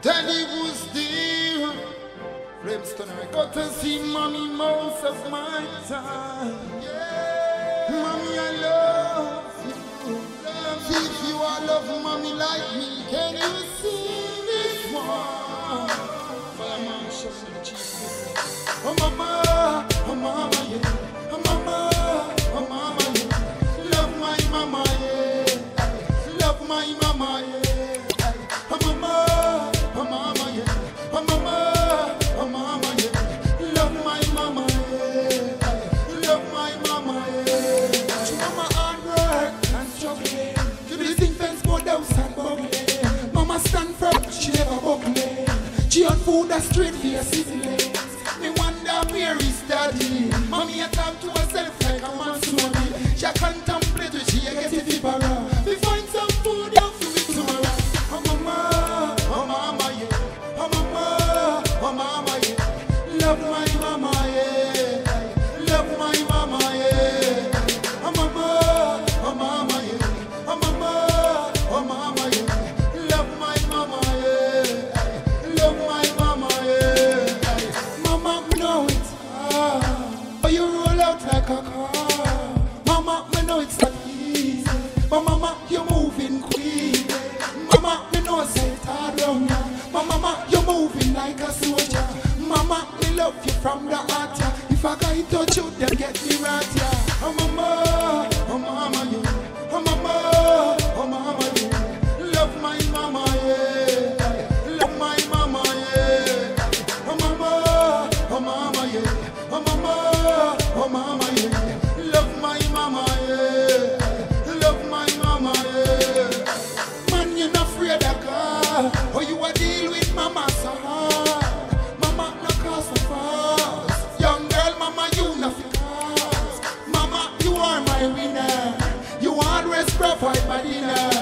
Daddy was there. Flamestone, I got to see mommy most of my time. Mommy, I love you. If you are love mommy like me, can you see this one? Oh mama, That straight for your sizzling. Me wonder where is daddy. Mommy a talk to Mama, me know it's not easy, but mama, you moving quick. Mama, me know say it hard ya. But mama, you moving like a soldier. Mama, me love you from the heart. If I can't touch you, then get me right ya. Oh mama, oh mama, you. Oh mama, oh mama, you. Love my mama, yeah. Love my mama, yeah. Oh mama, oh mama, yeah. Oh mama, fight Medina.